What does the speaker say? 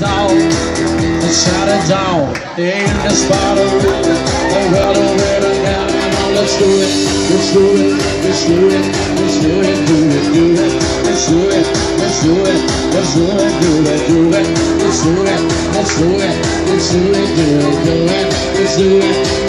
down, let's shut it down. In the spot of it, the world of it, and. Let's do it, let's do it, let's do it, let's do it, do it, do it. Let's do it, let's do it, let's do it, do it, do it. Let's do it, let's do it, let's do it, do it, do it. Let's do it.